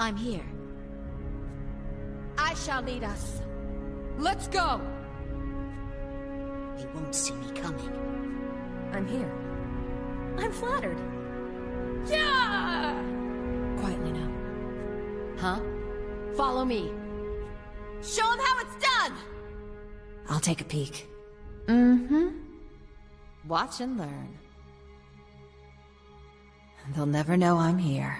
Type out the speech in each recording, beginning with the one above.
I'm here. I shall lead us. Let's go! They won't see me coming. I'm here. I'm flattered. Yeah! Quietly now. Huh? Follow me. Show them how it's done! I'll take a peek. Mm-hmm. Watch and learn. They'll never know I'm here.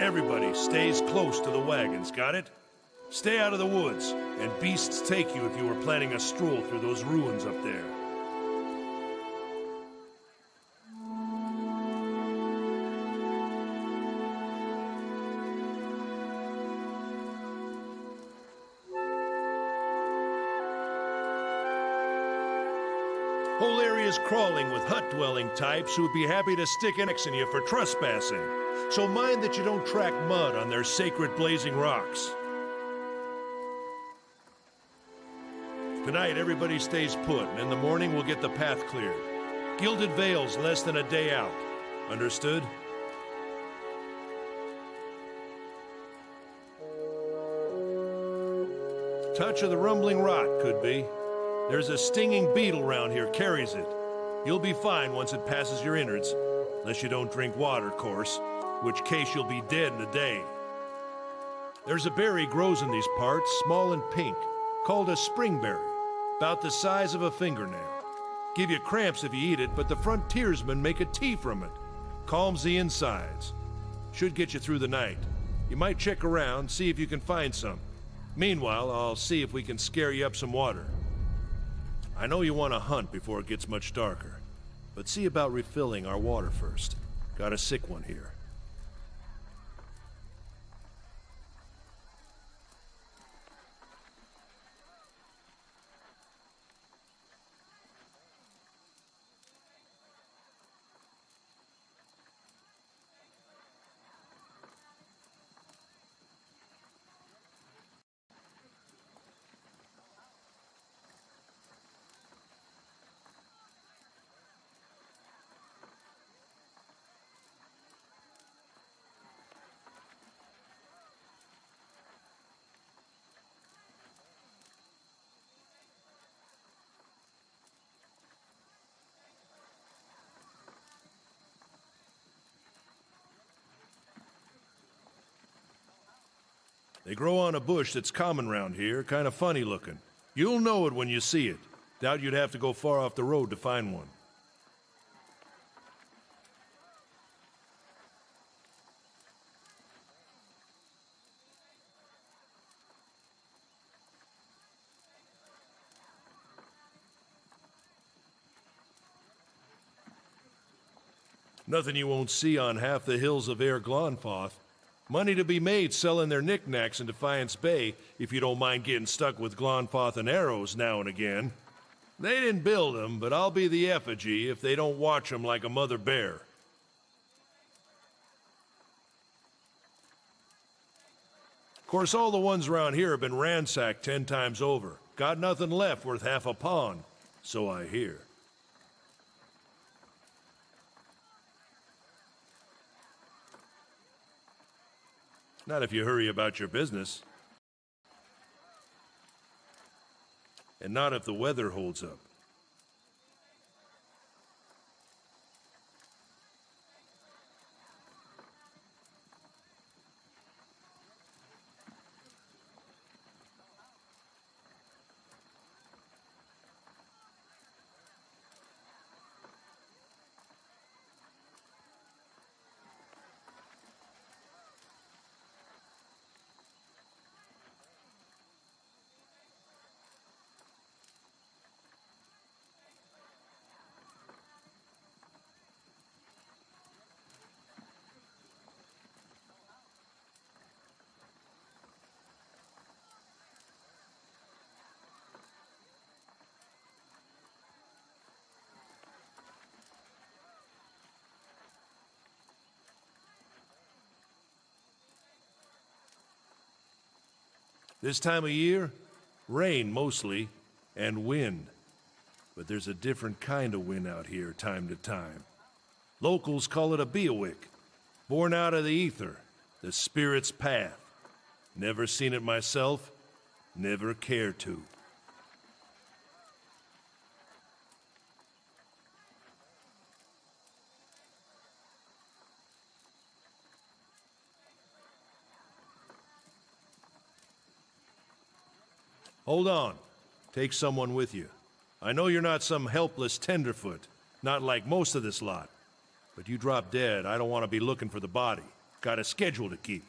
Everybody stays close to the wagons, got it? Stay out of the woods, and beasts take you if you were planning a stroll through those ruins up there. Whole area's crawling with hut-dwelling types who'd be happy to stick an axe in you for trespassing. So mind that you don't track mud on their sacred blazing rocks. Tonight, everybody stays put, and in the morning we'll get the path cleared. Gilded Vale's less than a day out. Understood? Touch of the rumbling rot, could be. There's a stinging beetle round here, carries it. You'll be fine once it passes your innards. Unless you don't drink water, course. Which case you'll be dead in a day. There's a berry grows in these parts, small and pink, called a springberry. About the size of a fingernail. Give you cramps if you eat it, but the frontiersmen make a tea from it. Calms the insides. Should get you through the night. You might check around, see if you can find some. Meanwhile, I'll see if we can scare you up some water. I know you want to hunt before it gets much darker, but see about refilling our water first. Got a sick one here. They grow on a bush that's common round here, kind of funny looking. You'll know it when you see it. Doubt you'd have to go far off the road to find one. Nothing you won't see on half the hills of Eir Glanfath. Money to be made selling their knickknacks in Defiance Bay if you don't mind getting stuck with Glanfathan arrows now and again. They didn't build them, but I'll be the effigy if they don't watch them like a mother bear. Of course, all the ones around here have been ransacked ten times over. Got nothing left worth half a pawn, so I hear. Not if you hurry about your business. And not if the weather holds up. This time of year, rain mostly, and wind. But there's a different kind of wind out here time to time. Locals call it a Biawac, born out of the ether, the spirit's path. Never seen it myself, never care to. Hold on. Take someone with you. I know you're not some helpless tenderfoot, not like most of this lot. But you drop dead, I don't want to be looking for the body. Got a schedule to keep.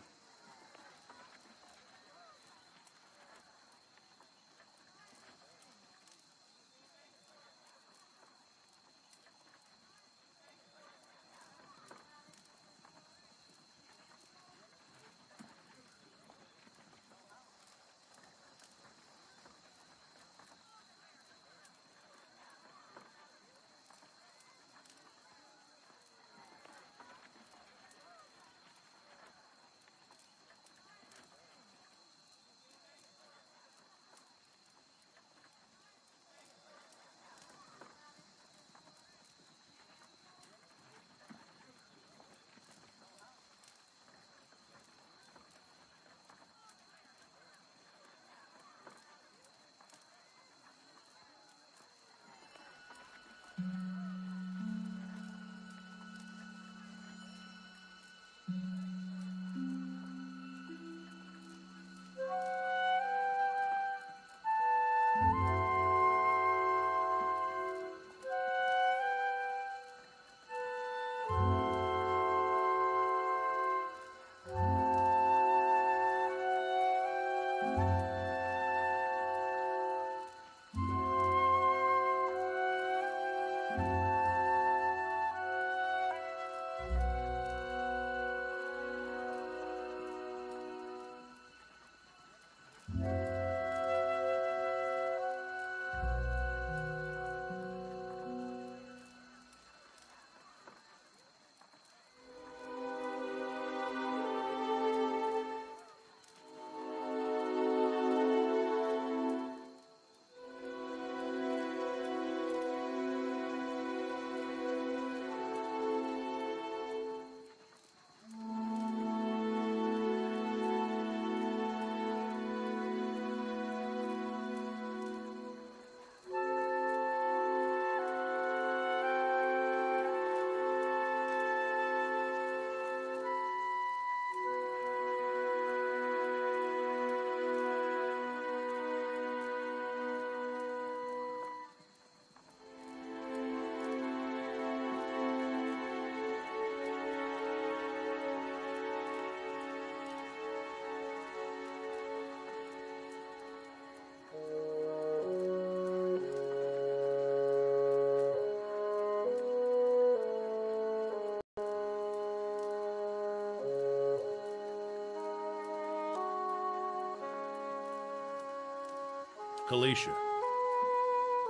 Calisca.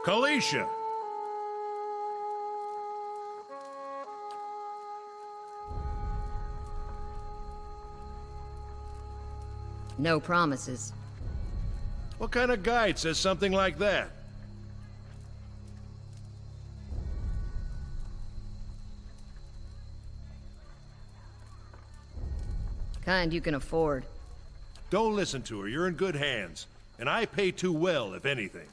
Calisca! No promises. What kind of guide says something like that? Kind you can afford. Don't listen to her. You're in good hands. And I pay too well, if anything.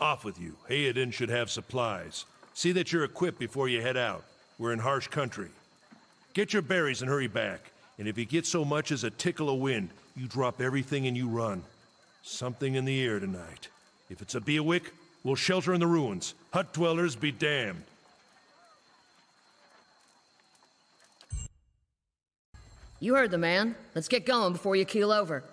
Off with you. Heodan should have supplies. See that you're equipped before you head out. We're in harsh country. Get your berries and hurry back. And if you get so much as a tickle of wind, you drop everything and you run. Something in the air tonight. If it's a Biawac, we'll shelter in the ruins. Hut dwellers be damned. You heard the man. Let's get going before you keel over.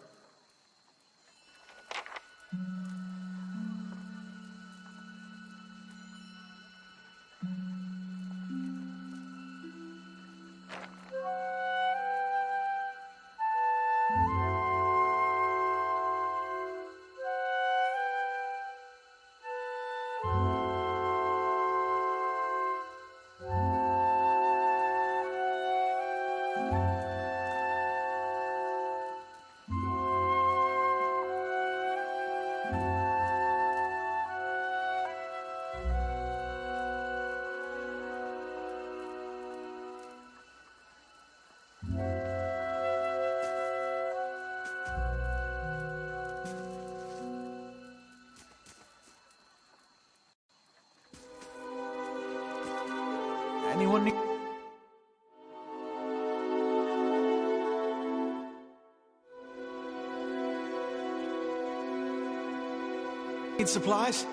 Supplies?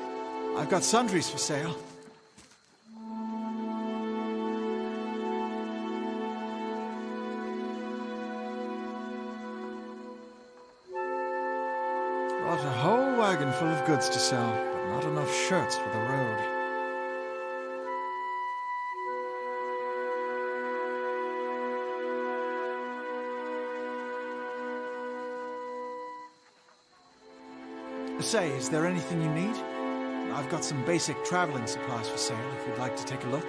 I've got sundries for sale. Brought a whole wagon full of goods to sell, but not enough shirts for the road. Say, is there anything you need? I've got some basic traveling supplies for sale if you'd like to take a look.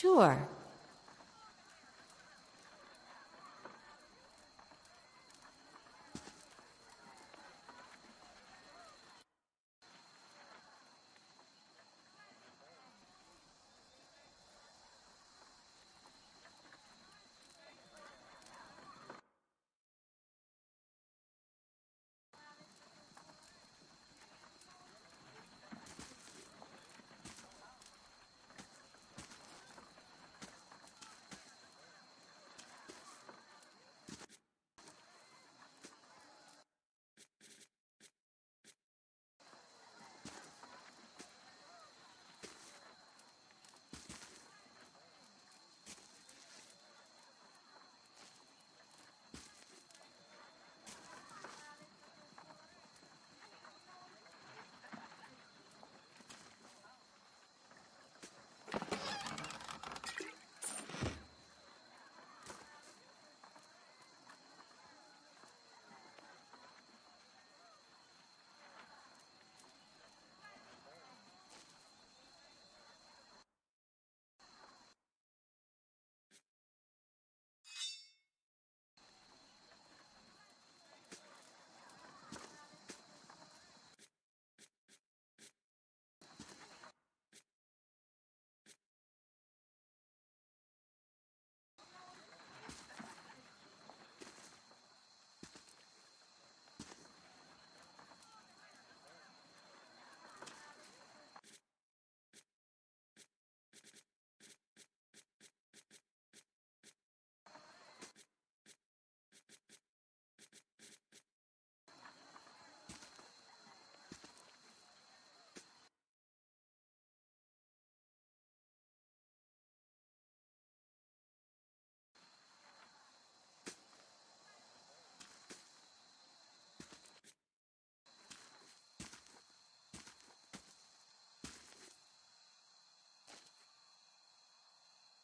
Sure.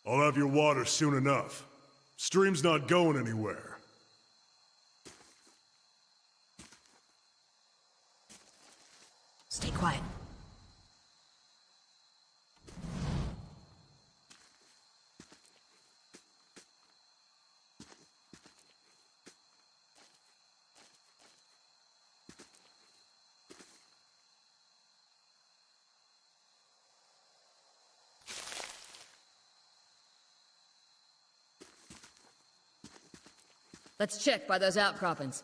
I'll have your water soon enough. Stream's not going anywhere. Stay quiet. Let's check by those outcroppings.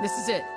This is it.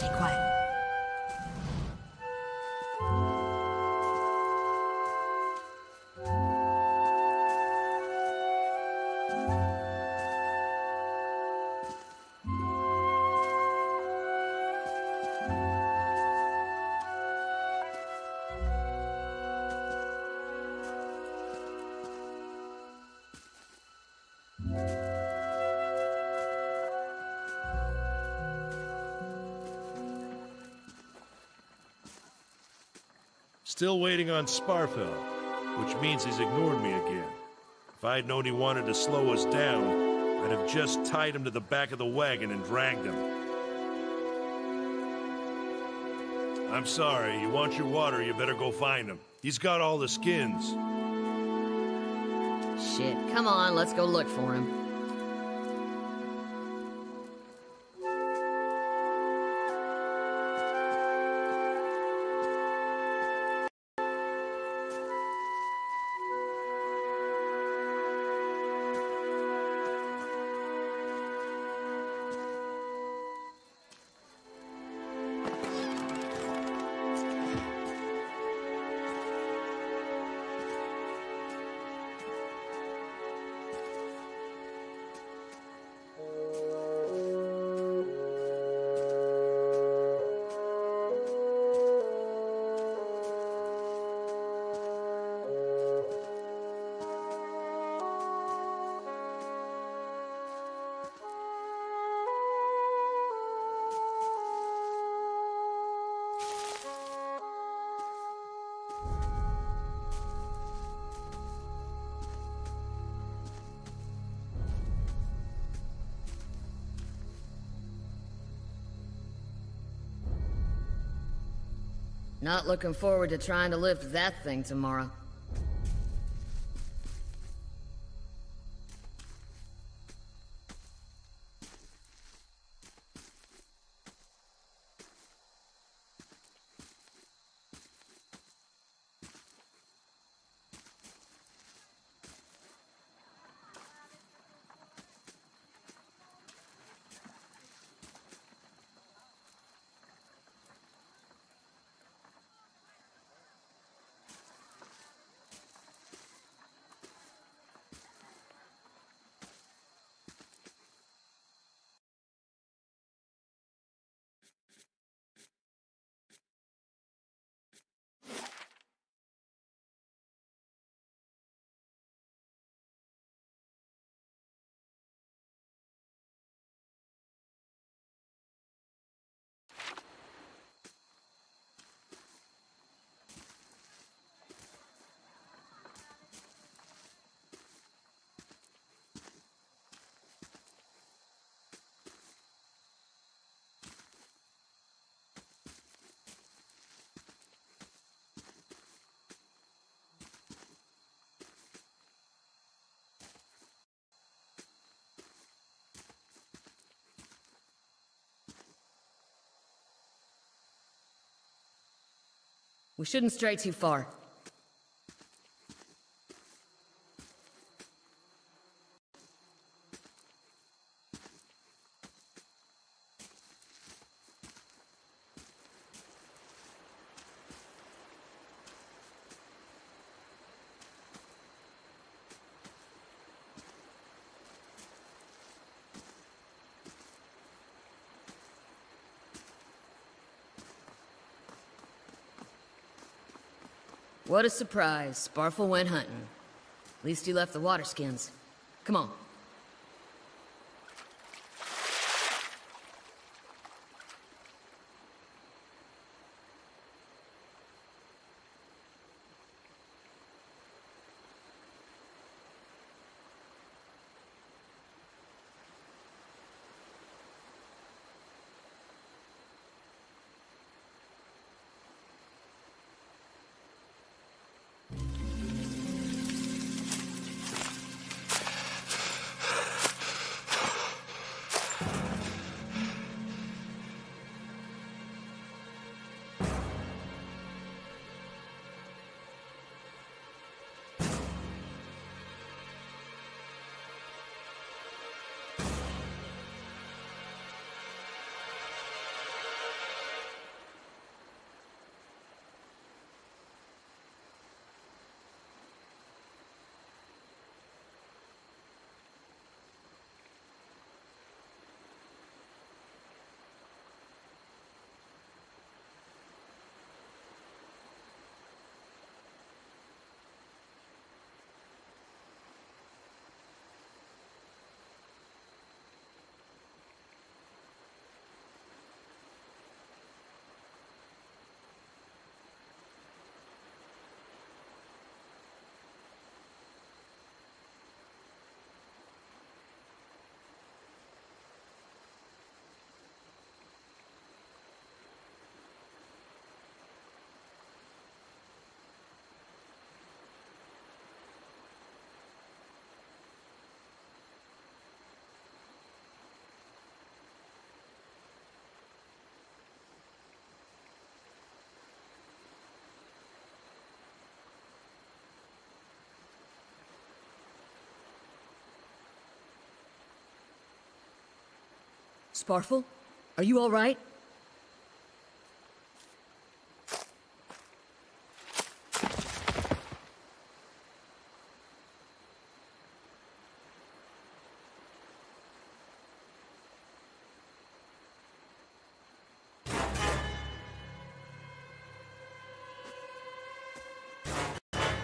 Stay quiet. Still waiting on Sparfel, which means he's ignored me again. If I'd known he wanted to slow us down, I'd have just tied him to the back of the wagon and dragged him. I'm sorry, you want your water, you better go find him. He's got all the skins. Shit, come on, let's go look for him. Not looking forward to trying to lift that thing tomorrow. We shouldn't stray too far. What a surprise. Sparfel went hunting. At least he left the water skins. Come on. Sparfel? Are you all right?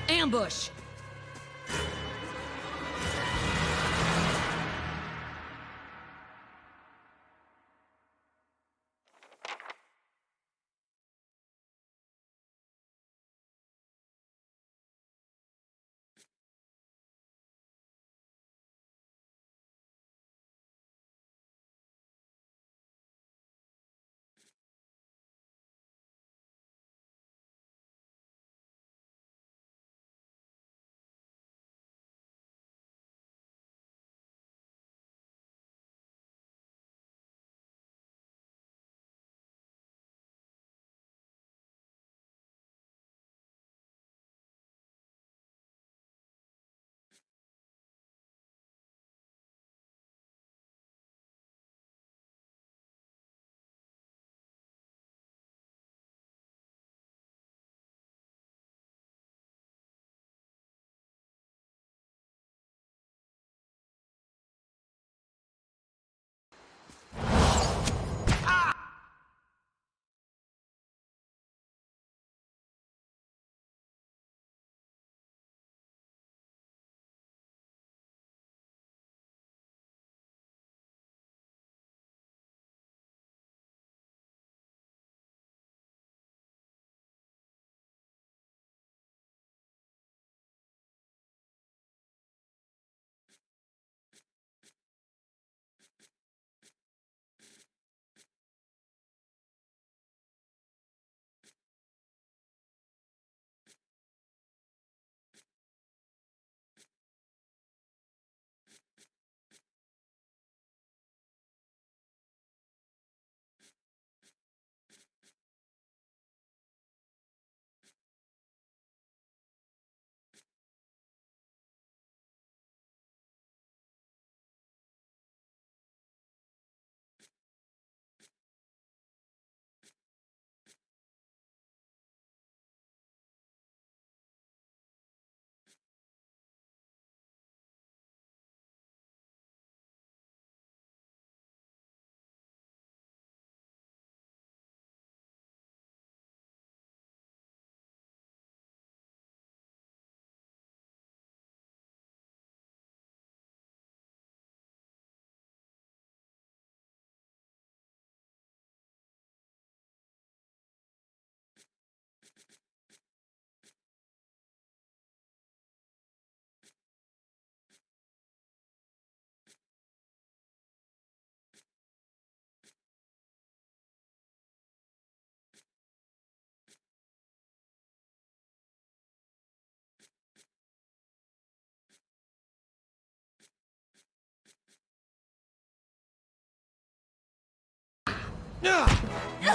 Ambush!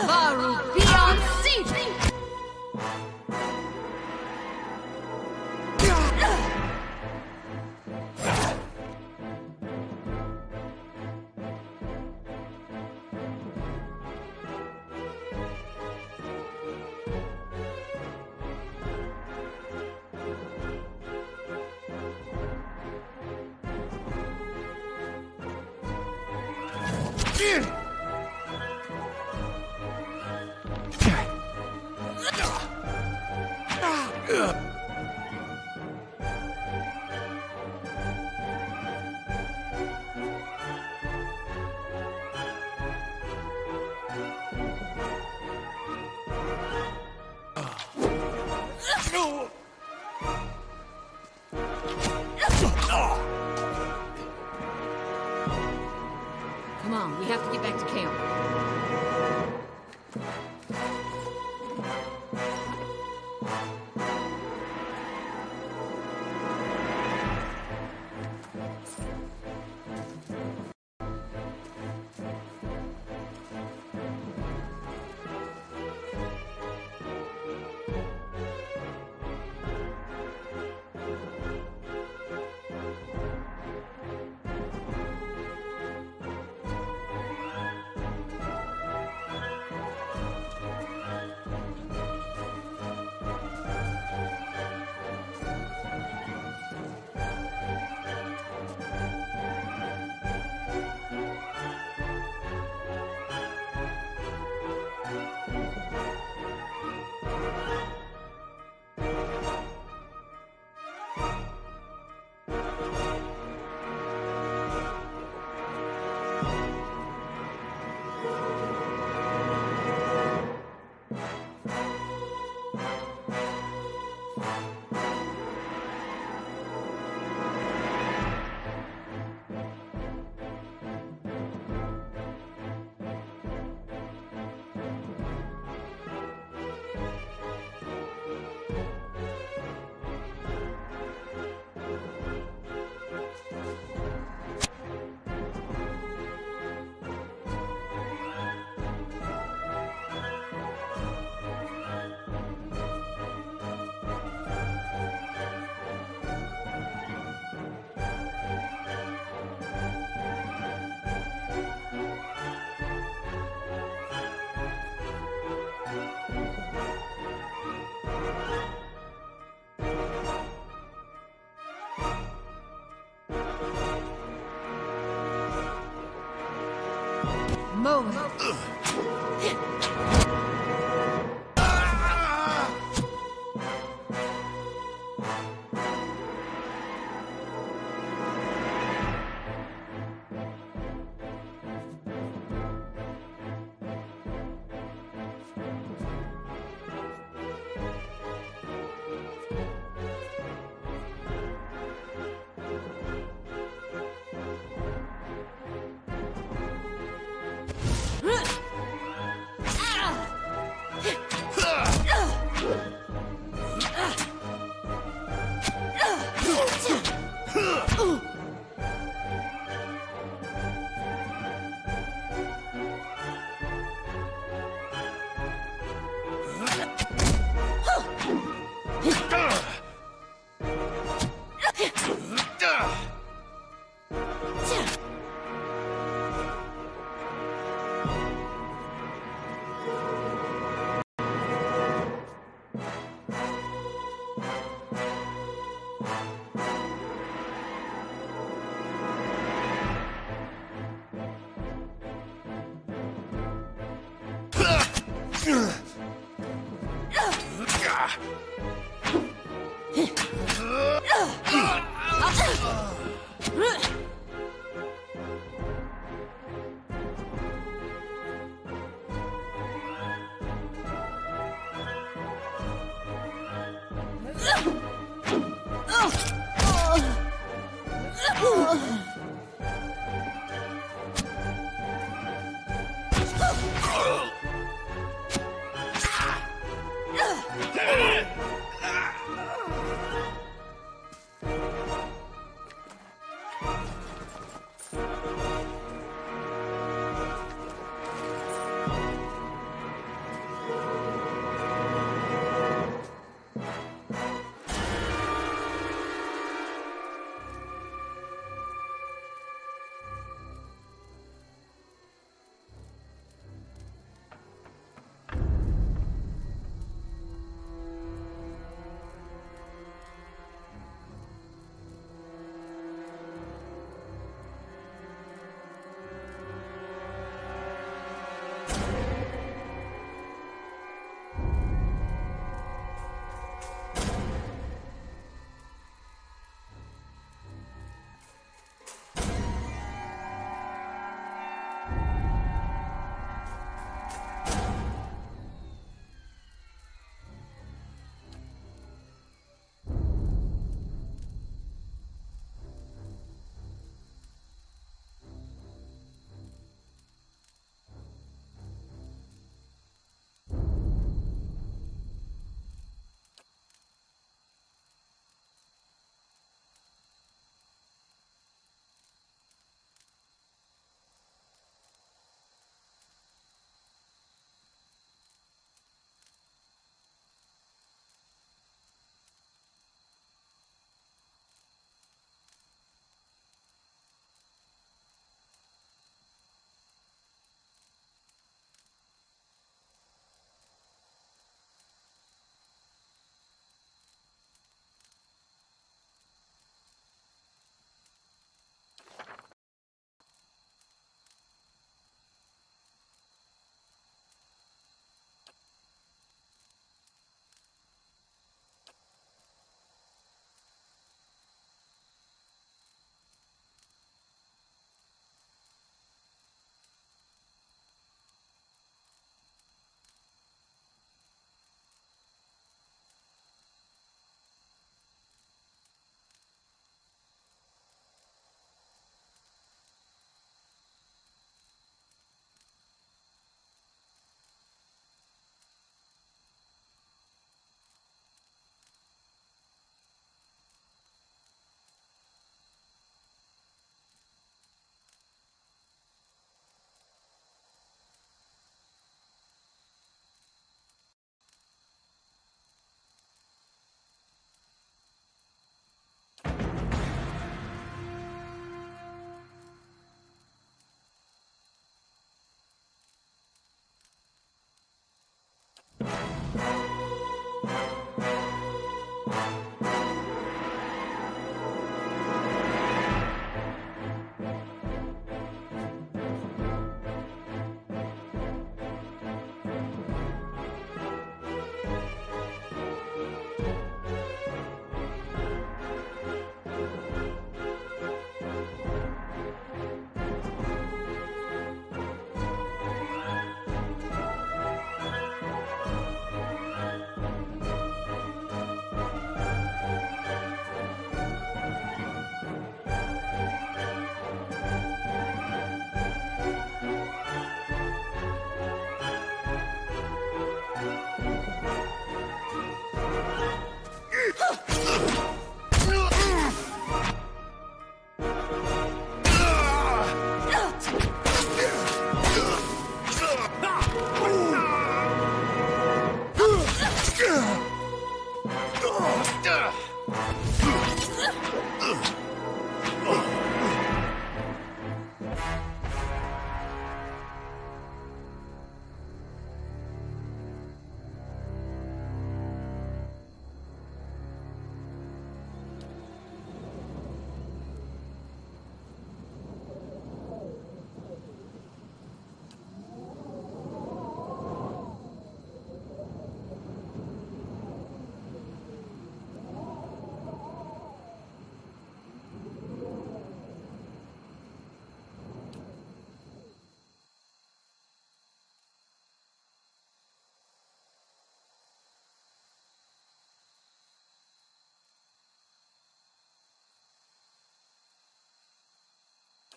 Varu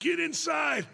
Get inside!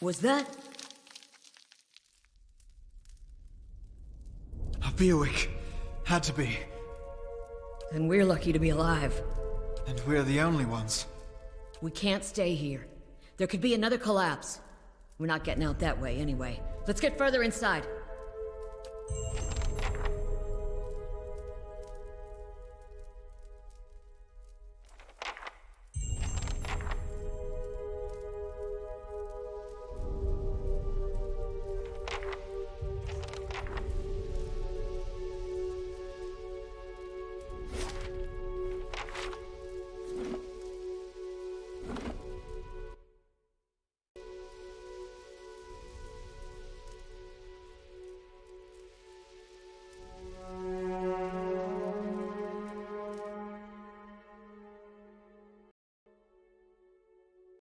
Was that? A Biawac. Had to be. Then we're lucky to be alive. And we're the only ones. We can't stay here. There could be another collapse. We're not getting out that way anyway. Let's get further inside.